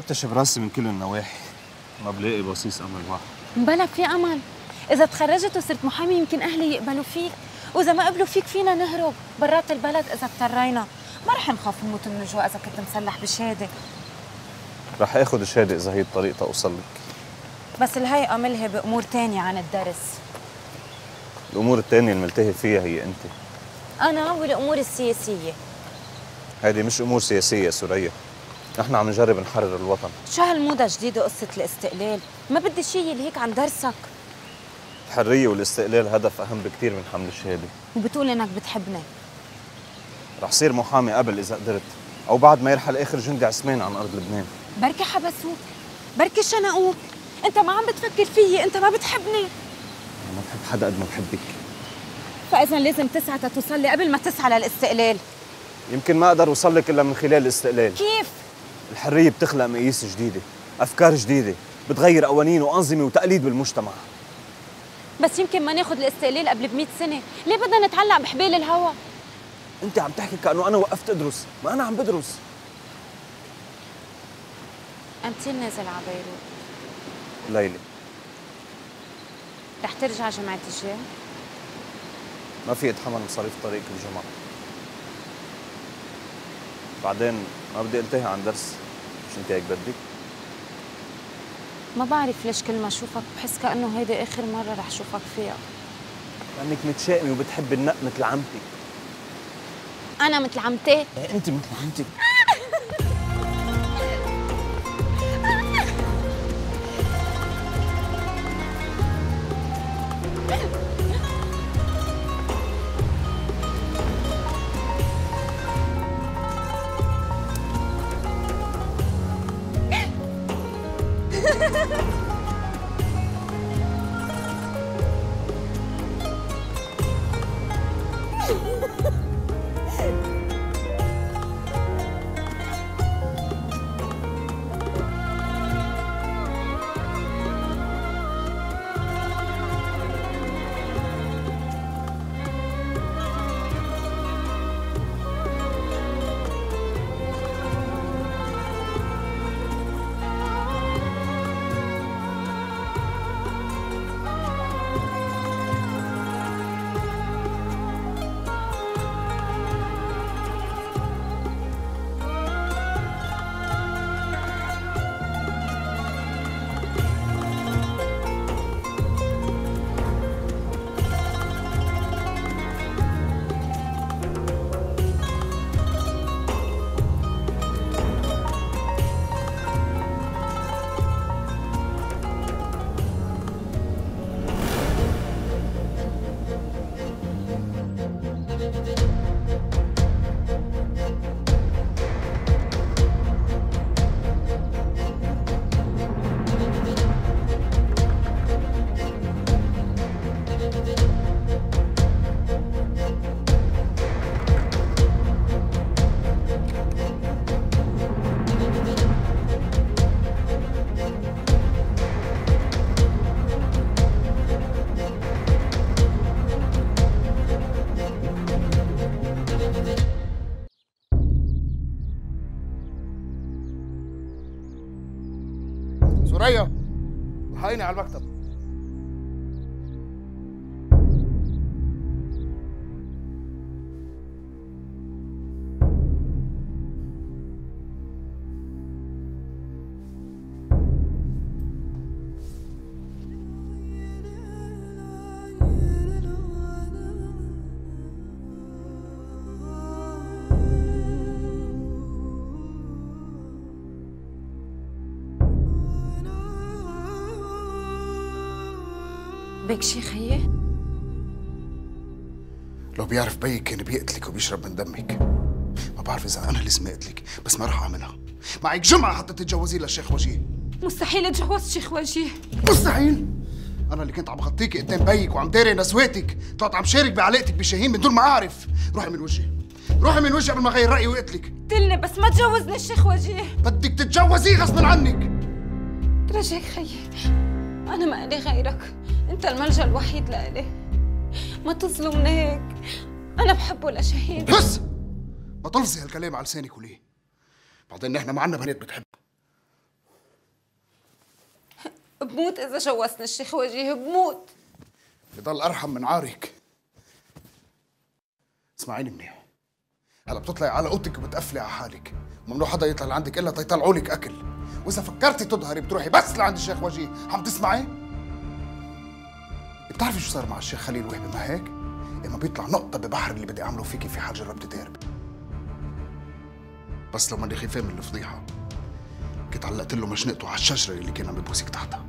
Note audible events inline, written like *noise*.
فتش براسي من كل النواحي. ما بلاقي بصيص أمل واحد مبلا في أمل. إذا تخرجت وصرت محامي يمكن أهلي يقبلوا فيك. وإذا ما قبلوا فيك فينا نهرب. برات البلد إذا اضطرينا. ما رح نخاف نموت من الجوع إذا كنت مسلح بشهادة. رح آخذ الشهادة إذا هي الطريقة أوصل لك. بس الهيئه ملهي بأمور تانية عن الدرس. الأمور الثانية الملتهي فيها هي أنت. أنا والأمور السياسية. هذه مش أمور سياسية يا سوريا نحن عم نجرب نحرر الوطن. شو هالموضة جديدة قصة الاستقلال؟ ما بدي شيء يلهيك عن درسك. الحرية والاستقلال هدف أهم بكثير من حمل الشهادة. وبتقول إنك بتحبني. رح صير محامي قبل إذا قدرت أو بعد ما يرحل آخر جندي عثمان عن أرض لبنان. بركي حبسوك. بركي شنقوك. أنت ما عم بتفكر فيي أنت ما بتحبني. أنا ما بحب حدا قد ما بحبك. فإذا لازم تسعى توصل لي قبل ما تسعى للاستقلال. يمكن ما أقدر أوصل لك إلا من خلال الاستقلال. كيف؟ الحرية بتخلق مقاييس جديدة أفكار جديدة بتغير قوانين وأنظمة وتقاليد بالمجتمع. بس يمكن ما ناخذ الاستقلال قبل ب 100 سنة. ليه بدنا نتعلق بحبال الهوى أنت عم تحكي كأنه أنا وقفت أدرس ما أنا عم بدرس. إمتى نازل على بيروت. ليلى. رح ترجع جمعة الجاي ما في أتحمل مصاريف طريق كل جمعه بعدين ما بدي التهي عن درس. مش انت هيك بدك؟ ما بعرف ليش كل ما أشوفك بحس كأنه هيدي آخر مرة رح أشوفك فيها. لأنك متشائمة وبتحب النق مثل عمتك. أنا مثل عمتي. إيه أنت مثل عمتك. 哈 *laughs* 哈 سوريا الحقيني على المكتب. بك شي خيي؟ لو بيعرف بيك كان بيقتلك وبيشرب من دمك. ما بعرف إذا أنا لازم اقتلك بس ما رح أعملها. معك جمعة حتى تتجوزي للشيخ وجيه. مستحيل أتجوز شيخ وجيه. مستحيل. أنا اللي كنت عم بغطيكي قدام بيك وعم داري نسواتك. طلعت عم شارك بعلاقتك بشاهين من دون ما أعرف. روحي من وجهي. روحي من وجهي قبل ما أغير رأيي واقتلك قتلني بس ما تجوزني الشيخ وجيه. بدك تتجوزيه غصبا عنك. رجاك خيي. أنا ما إلي غيرك. أنت الملجأ الوحيد لإلي ما تظلمني هيك أنا بحبه لشهيد بس! ما تلفظي هالكلام على لسانك وليه. بعدين نحن ما عنا بنات بتحب. بموت إذا جوزني الشيخ وجيه بموت. بضل أرحم من عارك. اسمعيني منيح. هلا بتطلعي على أوضتك وبتقفلي على حالك. ممنوع حدا يطلع لعندك إلا تيطلعوا لك أكل. وإذا فكرتي تظهري بتروحي بس لعند الشيخ وجيه. عم تسمعي؟ بتعرفي شو صار مع الشيخ خليل وهبي ما هيك؟ اما بيطلع نقطة ببحر اللي بدي أعمله فيكي في حال جربتي تهربي بس لو ماني خايفة من الفضيحة كنت علقت له مشنقته على الشجرة اللي كان عم ببوسك تحتها.